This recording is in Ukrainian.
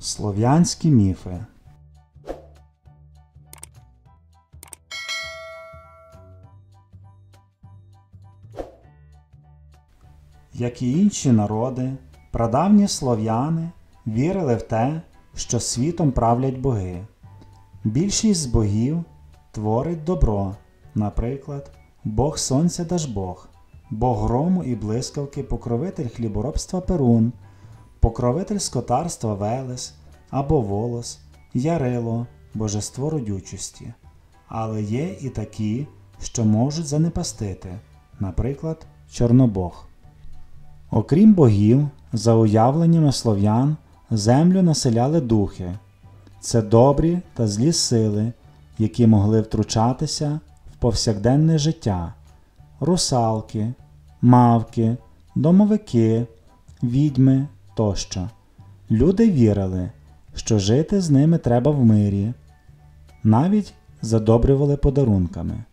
Слов'янські міфи. Як і інші народи, прадавні слов'яни вірили в те, що світом правлять боги. Більшість з богів творить добро, наприклад, Бог Сонця Дажбог, Бог грому і блискавки, покровитель хліборобства Перун, покровитель скотарства Велес або Волос, Ярило, божество родючості. Але є і такі, що можуть занепастити, наприклад, Чорнобог. Окрім богів, за уявленнями слов'ян, землю населяли духи. Це добрі та злі сили, які могли втручатися в повсякденне життя, русалки, мавки, домовики, відьми тощо. Люди вірили, що жити з ними треба в мирі, навіть задобрювали подарунками.